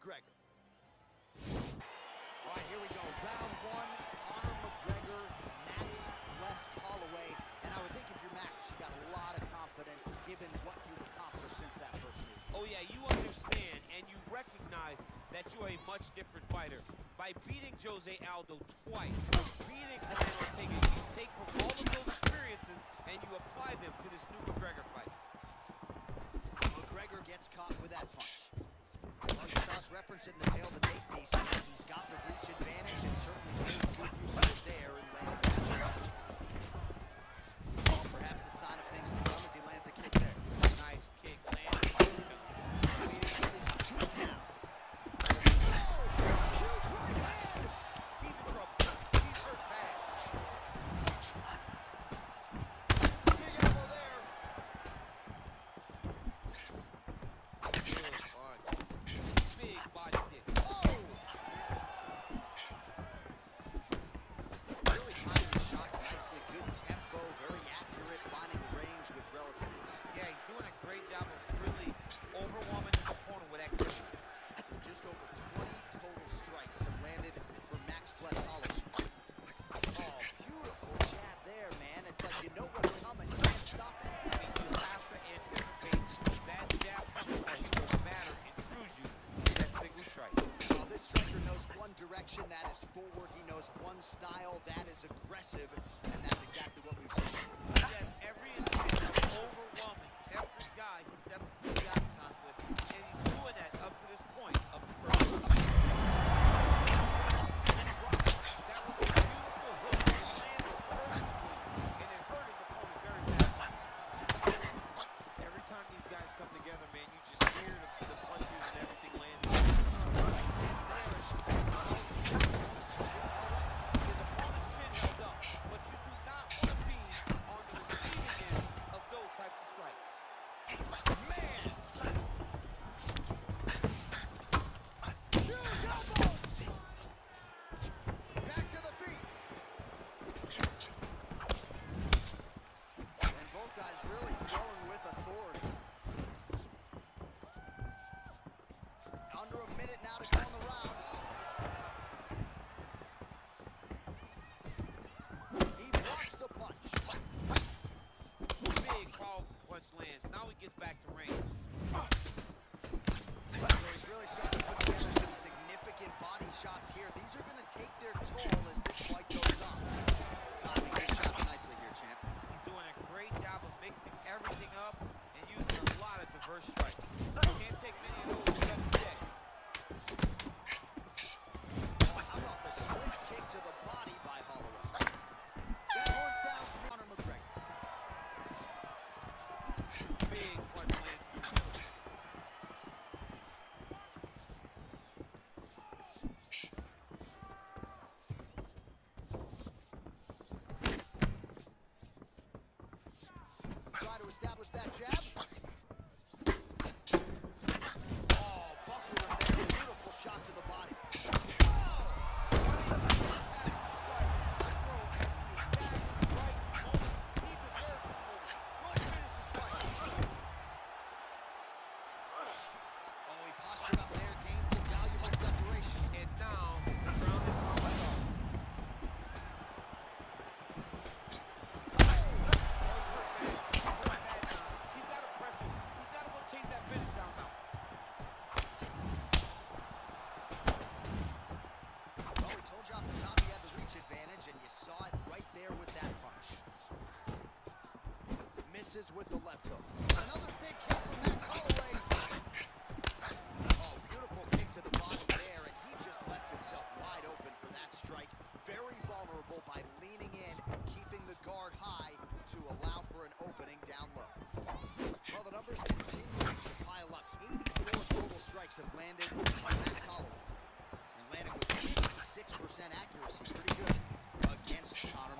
McGregor. All right, here we go. Round one, Conor McGregor, Max West Holloway. And I would think if you're Max, you got a lot of confidence given what you've accomplished since that first meeting. Oh, yeah, you understand and you recognize that you're a much different fighter. By beating Jose Aldo twice, beating difference in the tail to make these. He's got the reach advantage. back to range. So he's really starting to put together some significant body shots here. These are going to take their toll as this fight goes on. Timing good shot nicely here, champ. He's doing a great job of mixing everything up and using a lot of diverse strikes. Can't take many of those that jab. accuracy, pretty good. Against Conor